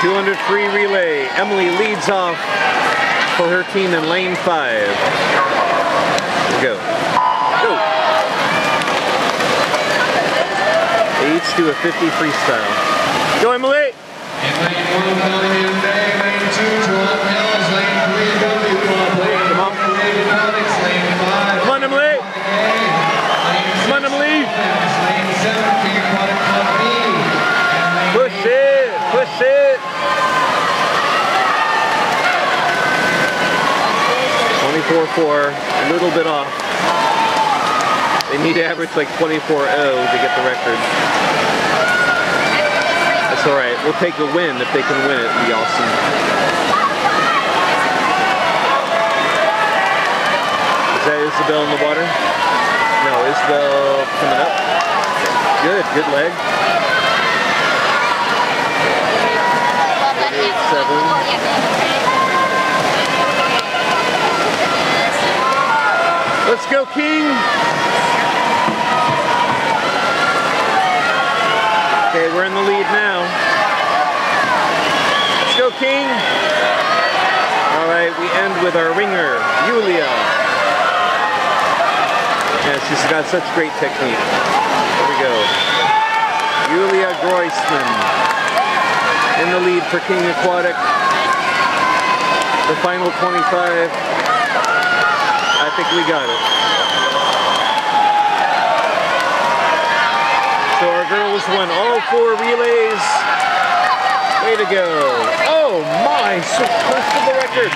200 free relay. Emily leads off for her team in lane five. Go. Go. They each do a 50 freestyle. Go, Emily! In lane one, Bellingham Bay, lane two, Tualatin Hills, lane three, W Club, lane Come on. four, David Alex, lane five, Come on, Emily! lane Come on, Emily! six, lane seven, King Aquatic Club B, and lane Push it! Push it! 24-4, a little bit off. They need to average like 24-0 to get the record. That's alright, we'll take a win if they can win it, it'd be awesome. Is that Isabel in the water? No, Isabel coming up. Good, good leg. Eight, seven. Let's King! Okay, we're in the lead now. Let's go, King! All right, we end with our ringer, Yulia. Yeah, she's got such great technique. Here we go. Yulia Groisman in the lead for King Aquatic. The final 25. I think we got it. So our girls won all four relays. Way to go. Oh my, so close to the record.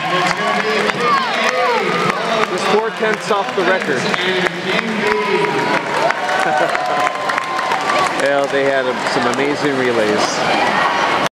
Just four tenths off the record. well, they had some amazing relays.